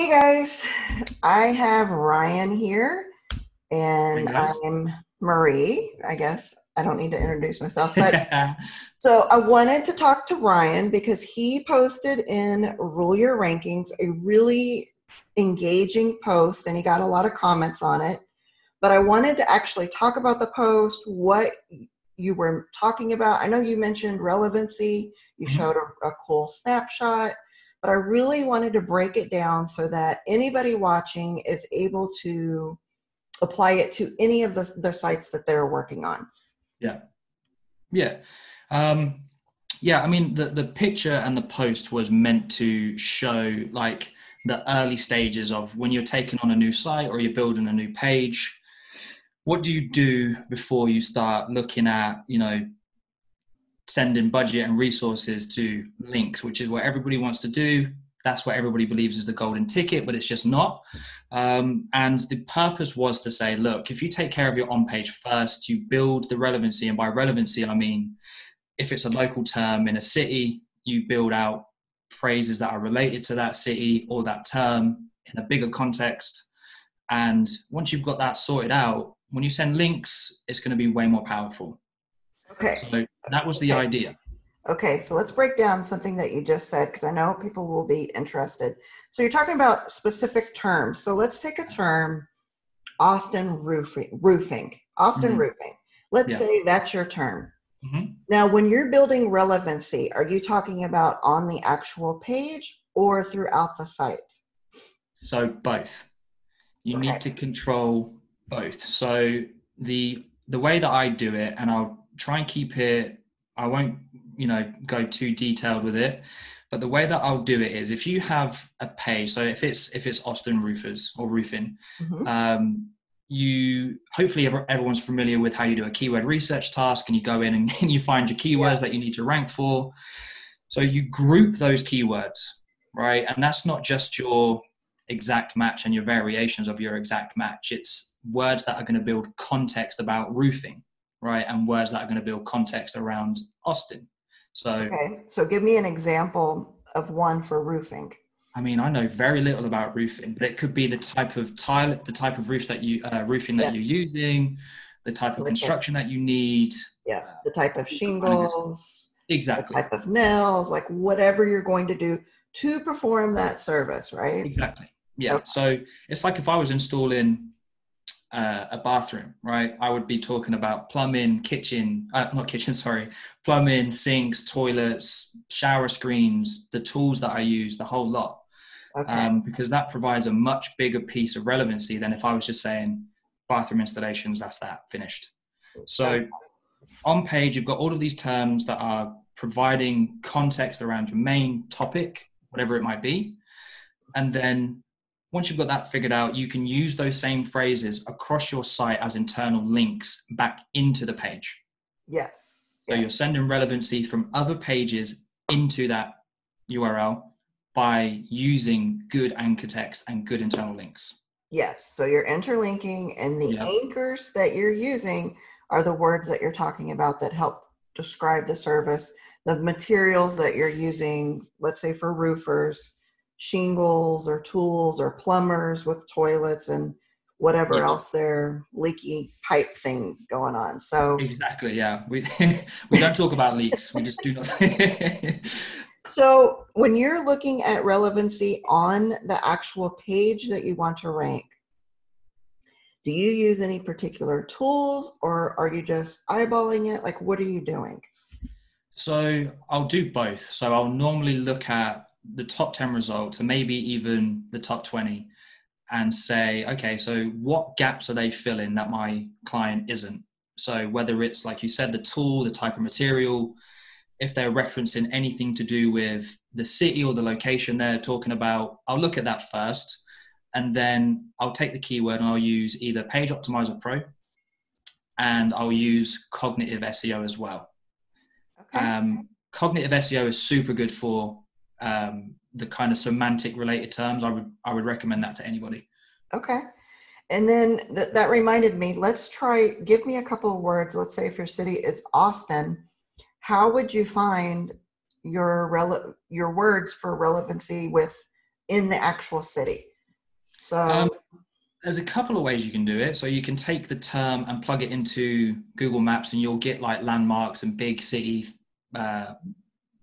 Hey guys, I have Ryan here, and Hey. I'm Marie. I guess I don't need to introduce myself, but so I wanted to talk to Ryan because he posted in Rule Your Rankings a really engaging post, and he got a lot of comments on it. But I wanted to actually talk about the post, what you were talking about. I know you mentioned relevancy. You Mhm. showed a, a cool snapshot but I really wanted to break it down so that anybody watching is able to apply it to any of the, the sites that they're working on. yeah. Yeah. Um, yeah, I mean, the, the picture and the post was meant to show like the early stages of when you're taking on a new site or you're building a new page. What do you do before you start looking at, you know, sending budget and resources to links, which is what everybody wants to do. That's what everybody believes is the golden ticket, but it's just not. Um, and the purpose was to say, look, if you take care of your on page first, you build the relevancy. And by relevancy, I mean, if it's a local term in a city, you build out phrases that are related to that city or that term in a bigger context. And once you've got that sorted out, when you send links, it's going to be way more powerful. Okay. So that was the Okay. idea. Okay, so let's break down something that you just said because I know people will be interested. So you're talking about specific terms. So let's take a term, Austin roofing. Roofing. Austin Mhm. roofing. Let's Yeah. say that's your term. Mhm. Now, when you're building relevancy, are you talking about on the actual page or throughout the site? So both. You Okay. need to control both. So the the way that I do it, and I'll try and keep it. I won't, you know, go too detailed with it. But the way that I'll do it is, if you have a page, so if it's if it's Austin Roofers or roofing, Mhm. um, you hopefully everyone's familiar with how you do a keyword research task and you go in and, you find your keywords that you need to rank for so you group those keywords right and that's not just your exact match and your variations of your exact match it's words that are going to build context about roofing right and words that are going to build context around austin so Okay, so give me an example of one for roofing. I mean, I know very little about roofing, but it could be the type of tile, the type of roof that you uh, roofing that Yes. you're using, the type of construction that you need. Yeah, the type of good shingles, the Exactly, type of nails, like whatever you're going to do to perform that service, right? exactly. Yeah. Okay. So it's like if I was installing uh, a bathroom, right? I would be talking about plumbing, kitchen, uh, not kitchen, sorry, plumbing, sinks, toilets, shower screens, the tools that I use, the whole lot. Okay. um, because that provides a much bigger piece of relevancy than if I was just saying bathroom installations, that's that, finished. So on page, you've got all of these terms that are providing context around your main topic, whatever it might be. And then once you've got that figured out, you can use those same phrases across your site as internal links back into the page. yes. So yes. you're sending relevancy from other pages into that URL by using good anchor text and good internal links. Yes, so you're interlinking, and the Yep. anchors that you're using are the words that you're talking about that help describe the service. The materials that you're using, let's say for roofers, shingles or tools or plumbers with toilets and whatever Yep. else their leaky pipe thing going on. So, Exactly. Yeah. We we don't talk about leaks. We just do not. so when you're looking at relevancy on the actual page that you want to rank, do you use any particular tools or are you just eyeballing it? Like, what are you doing? so I'll do both. So I'll normally look at the top ten results and maybe even the top twenty, and say, okay, so what gaps are they filling that my client isn't? So whether it's like you said, the tool, the type of material, if they're referencing anything to do with the city or the location they're talking about, I'll look at that first. And then I'll take the keyword and I'll use either Page Optimizer Pro and I'll use Cognitive SEO as well. Okay. Um, cognitive SEO is super good for um, the kind of semantic related terms. I would I would recommend that to anybody. okay. And then th- that reminded me, let's try, give me a couple of words. Let's say if your city is Austin, how would you find your rele- your words for relevancy with in the actual city? So um, there's a couple of ways you can do it. So you can take the term and plug it into Google Maps, and you'll get like landmarks and big city uh,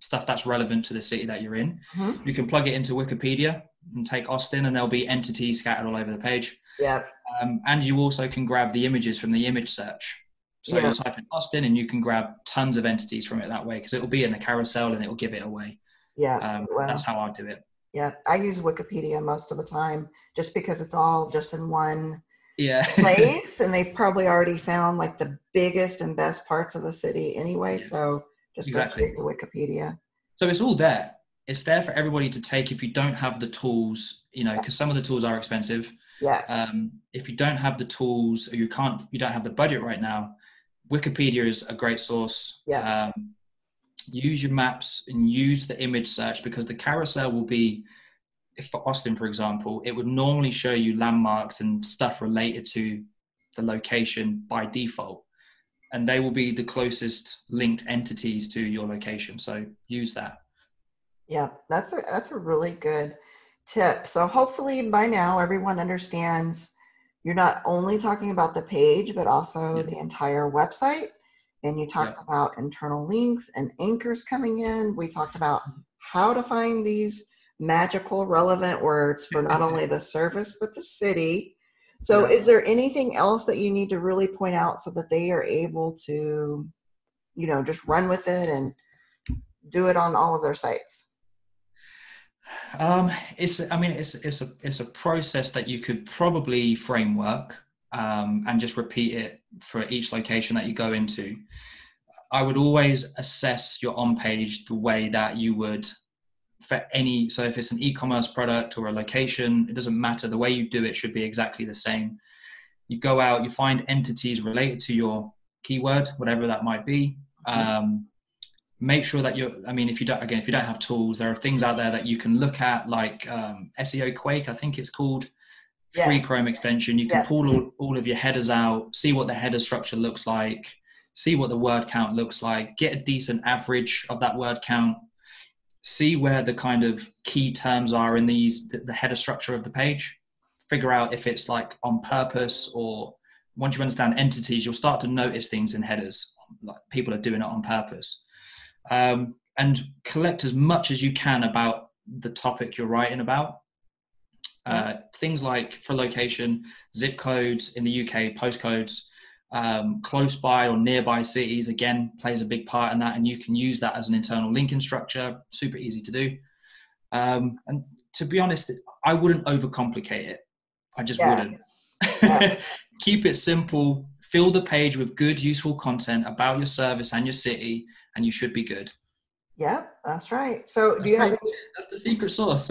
stuff that's relevant to the city that you're in. Mm-hmm. You can plug it into Wikipedia and take Austin, and there'll be entities scattered all over the page. Yeah. Um, and you also can grab the images from the image search. So yeah. you type in Austin, and you can grab tons of entities from it that way because it will be in the carousel and it will give it away. Yeah. Um, well, that's how I do it. Yeah, I use Wikipedia most of the time just because it's all just in one yeah. place, and they've probably already found like the biggest and best parts of the city anyway. Yeah. So just exactly the Wikipedia. So it's all there. It's there for everybody to take if you don't have the tools, you know, because some of the tools are expensive. Yes. Um, if you don't have the tools or you can't, you don't have the budget right now, Wikipedia is a great source. Yeah. Um, use your maps and use the image search because the carousel will be if for austin for example it would normally show you landmarks and stuff related to the location by default and they will be the closest linked entities to your location so use that yeah that's a that's a really good tip so hopefully by now everyone understands you're not only talking about the page but also yeah. the entire website and you talked yeah. about internal links and anchors coming in. We talked about how to find these magical relevant words for not only the service but the city. So yeah. is there anything else that you need to really point out so that they are able to you know just run with it and do it on all of their sites? Um, it's I mean it's it's a it's a process that you could probably framework um, and just repeat it for each location that you go into. I would always assess your on page the way that you would for any. So if it's an e commerce product or a location, it doesn't matter. The way you do it should be exactly the same. You go out, you find entities related to your keyword, whatever that might be. Um, make sure that you're i mean if you don't again if you don't have tools there are things out there that you can look at like um, seo quake i think it's called free Chrome extension. You can pull all, all of your headers out, see what the header structure looks like, see what the word count looks like, get a decent average of that word count, see where the kind of key terms are in these the, the header structure of the page, figure out if it's like on purpose or once you understand entities, you'll start to notice things in headers. Like people are doing it on purpose. Um, and collect as much as you can about the topic you're writing about uh, things like for location, zip codes in the UK, postcodes, um, close by or nearby cities, again, plays a big part in that. And you can use that as an internal linking structure, super easy to do. Um, and to be honest, I wouldn't overcomplicate it. I just yes. wouldn't. Yes. Keep it simple, fill the page with good, useful content about your service and your city, and you should be good. Yep, that's right. So that's do you have any... that's the secret sauce.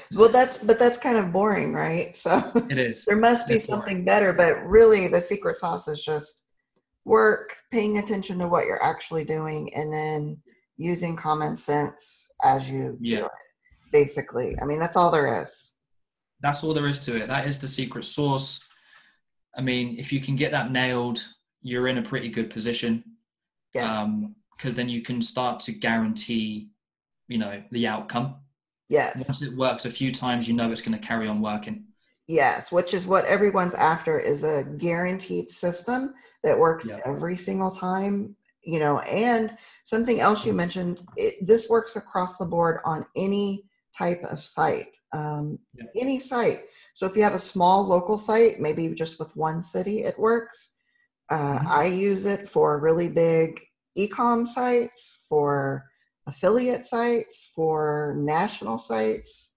well that's but that's kind of boring, right? So it is. there must be it's something boring. better, but really the secret sauce is just work, paying attention to what you're actually doing and then using common sense as you yeah. do it. Basically. I mean that's all there is. That's all there is to it. That is the secret sauce. I mean, if you can get that nailed, you're in a pretty good position. Yeah. Um, because then you can start to guarantee, you know, the outcome. Yes. Once it works a few times, you know it's going to carry on working. Yes, which is what everyone's after is a guaranteed system that works yep. every single time, you know, and something else you mentioned, it, this works across the board on any type of site, um, yep. any site. So if you have a small local site, maybe just with one city, it works. Uh, mm-hmm. I use it for really big ecom sites, for affiliate sites, for national sites,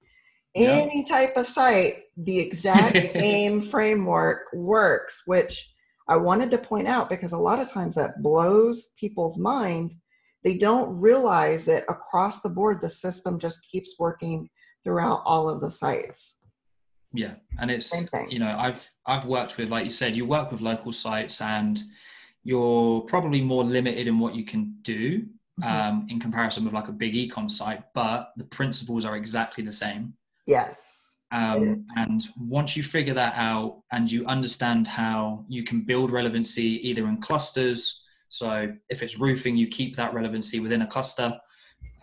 any type of site, the exact same framework works, which I wanted to point out because a lot of times that blows people's mind. They don't realize that across the board, the system just keeps working throughout all of the sites. Yeah, and it's you know I've I've worked with like you said you work with local sites and you're probably more limited in what you can do mm-hmm. um, in comparison with like a big ecom site, but the principles are exactly the same. Yes. Um, and once you figure that out and you understand how you can build relevancy either in clusters, so if it's roofing, you keep that relevancy within a cluster.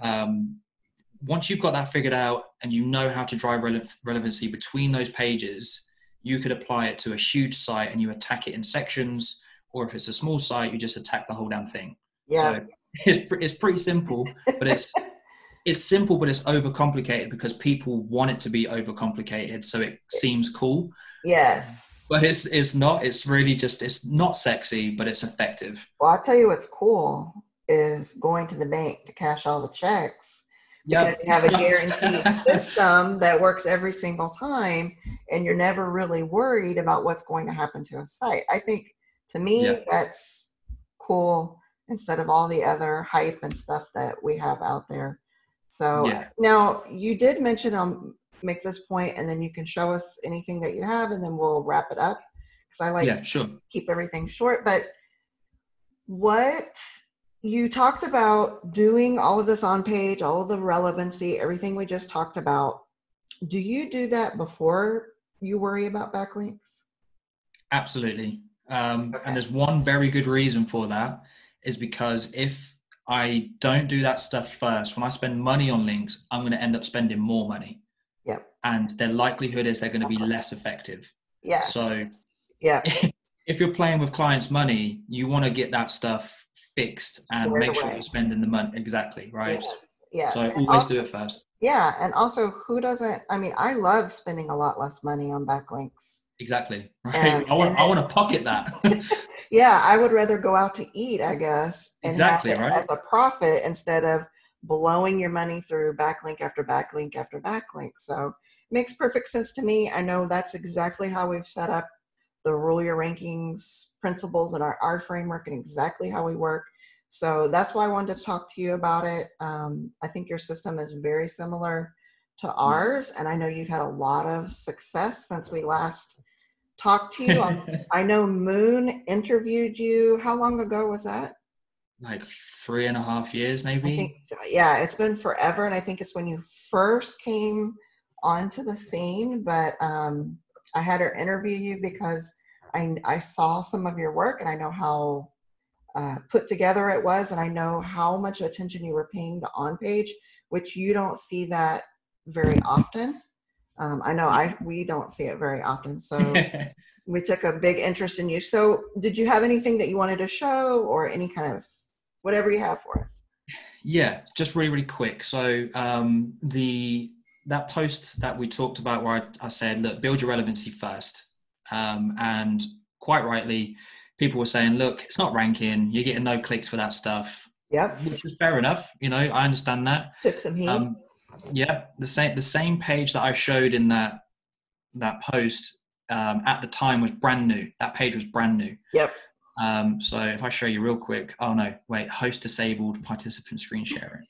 Um, once you've got that figured out and you know how to drive rele- relevancy between those pages, you could apply it to a huge site and you attack it in sections. Or if it's a small site, you just attack the whole damn thing. Yeah. So it's, it's pretty simple, but it's it's simple, but it's overcomplicated because people want it to be overcomplicated, so it seems cool. Yes. But it's it's not. It's really just it's not sexy, but it's effective. Well, I'll tell you what's cool is going to the bank to cash all the checks. Yeah. Because you have a guaranteed system that works every single time and you're never really worried about what's going to happen to a site. I think to me Yeah. that's cool instead of all the other hype and stuff that we have out there. So Yeah. now you did mention I'll make this point and then you can show us anything that you have and then we'll wrap it up because I like yeah, sure. keep everything short. But what you talked about doing all of this on page, all of the relevancy, everything we just talked about. Do you do that before you worry about backlinks? Absolutely. Um, Okay. And there's one very good reason for that is because if I don't do that stuff first, when I spend money on links, I'm going to end up spending more money. Yep. And their likelihood is they're going to be less effective. Yeah. So yeah. if you're playing with clients' money, you want to get that stuff fixed and Squared make sure you're spending the money exactly right. Yes. Yes. So And always also- do it first. yeah. And also, who doesn't? I mean, I love spending a lot less money on backlinks. Exactly. Right. I want and I want to pocket that. Yeah, I would rather go out to eat, I guess, and Exactly, have it right. as a profit instead of blowing your money through backlink after backlink after backlink. So makes perfect sense to me. I know that's exactly how we've set up the rule your rankings principles and our, our framework and exactly how we work. So that's why I wanted to talk to you about it. Um, I think your system is very similar to ours, and I know you've had a lot of success since we last talked to you. I know Moon interviewed you. How long ago was that? like three and a half years I maybe. think, so. yeah, it's been forever. And I think it's when you first came onto the scene. But um, I had her interview you because I, I saw some of your work and I know how uh, put together it was. And I know how much attention you were paying to on page, which you don't see that very often. Um, I know I we don't see it very often. So we took a big interest in you. So, did you have anything that you wanted to show, or any kind of whatever you have for us? Yeah, just really, really quick. So um, the that post that we talked about, where I, I said, look, build your relevancy first, um, and quite rightly, people were saying, look, it's not ranking. You're getting no clicks for that stuff, Yep, which is fair enough. You know, I understand that. took some heat. Um, yeah, the same the same page that I showed in that that post um, at the time was brand new. That page was brand new. yep. Um, so if I show you real quick, oh no, wait, host disabled, participant screen sharing.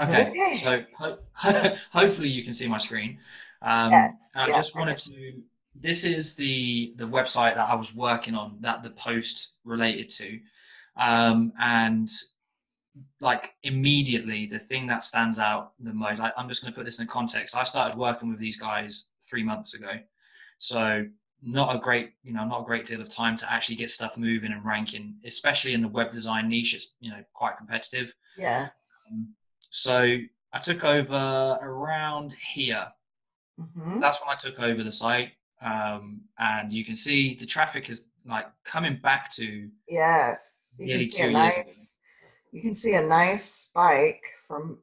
Okay, Okay. so ho- hopefully you can see my screen. Um, Yes, I yes, just wanted to. This is the the website that I was working on that the post related to, um, and like immediately the thing that stands out the most. I, I'm just going to put this in context. I started working with these guys three months ago, so not a great you know not a great deal of time to actually get stuff moving and ranking, especially in the web design niche. It's you know quite competitive. Yes. So I took over around here. hmm That's when I took over the site. Um, and you can see the traffic is like coming back to Yes. You Nearly can see a two years ago. nice. You can see a nice spike from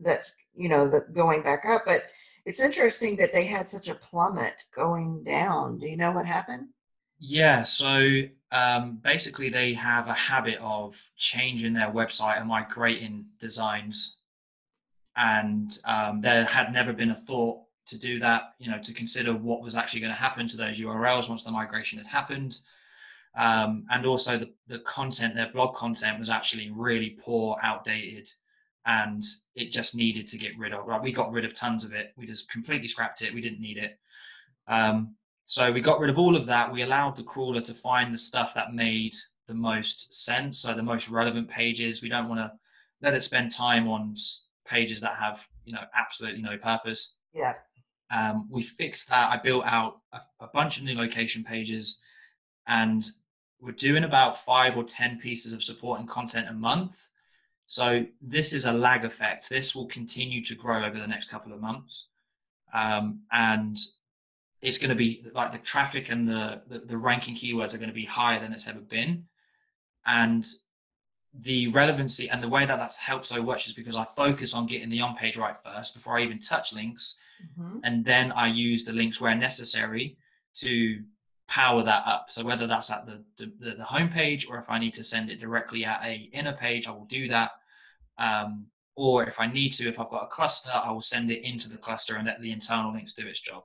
that's you know the going back up, but it's interesting that they had such a plummet going down. Do you know what happened? yeah. So um, basically, they have a habit of changing their website and migrating designs, and um, there had never been a thought to do that. You know, to consider what was actually going to happen to those URLs once the migration had happened. um, and also the, the content their blog content was actually really poor outdated and it just needed to get rid of right we got rid of tons of it we just completely scrapped it we didn't need it um, so we got rid of all of that we allowed the crawler to find the stuff that made the most sense so the most relevant pages we don't want to let it spend time on pages that have you know absolutely no purpose Yeah. Um, we fixed that. I built out a, a bunch of new location pages, and we're doing about five or 10 pieces of support and content a month. So this is a lag effect. This will continue to grow over the next couple of months. Um, and it's going to be like the traffic and the, the, the ranking keywords are going to be higher than it's ever been. And the relevancy and the way that that's helped so much is because I focus on getting the on page right first before I even touch links. Mm-hmm. And then I use the links where necessary to power that up. So whether that's at the, the, the homepage or if I need to send it directly at a inner page, I will do that. Um, or if I need to, if I've got a cluster, I will send it into the cluster and let the internal links do its job.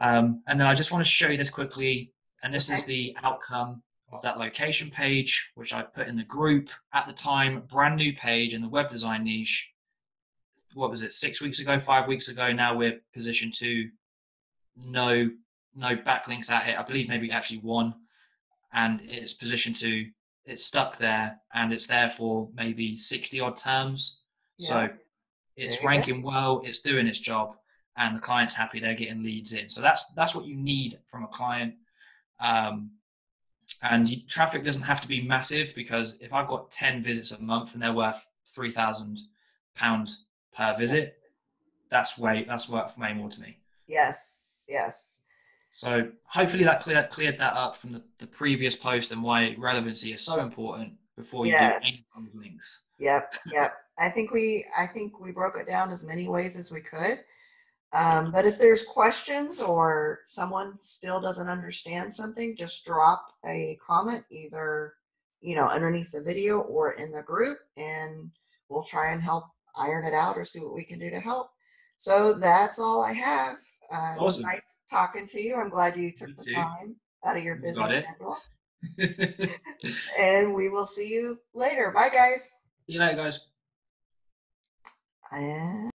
Um, and then I just want to show you this quickly. And this okay. is the outcome of that location page, which I put in the group at the time, brand new page in the web design niche. What was it, six weeks ago, five weeks ago? Now we're positioned to no no backlinks at it. I believe maybe actually one, and it's positioned to it's stuck there, and it's there for maybe sixty odd terms. Yeah. So it's ranking go. well, it's doing its job, and the client's happy. They're getting leads in. So that's that's what you need from a client. Um, and you, traffic doesn't have to be massive because if I've got 10 visits a month and they're worth £3,000 per visit, that's way, that's worth way more to me. Yes. Yes. So hopefully that cleared, cleared that up from the, the previous post and why relevancy is so important before you yes. do any links. Yep. Yep. I think we, I think we broke it down as many ways as we could. Um, but if there's questions or someone still doesn't understand something, just drop a comment either, you know, underneath the video or in the group and we'll try and help iron it out or see what we can do to help. So that's all I have. Uh, awesome. It was nice talking to you. I'm glad you took the time out of your busy schedule. and we will see you later. Bye, guys. See you later, guys. And